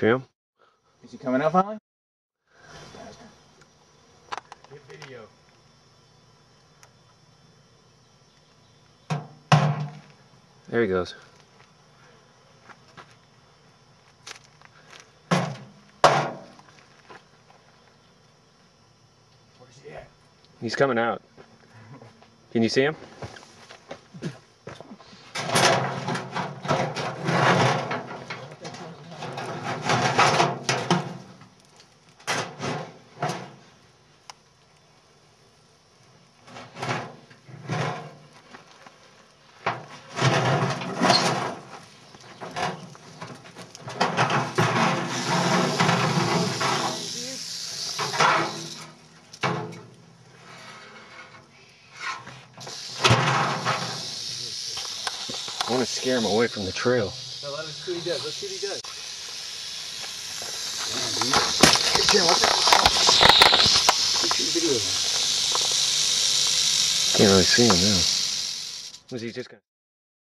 See him? Is he coming up finally? Get video. There he goes. Where's he at? He's coming out. Can you see him? I want to scare him away from the trail. Now let us see what he does. Let's see what he does. Can't really see him now. Was he just gonna?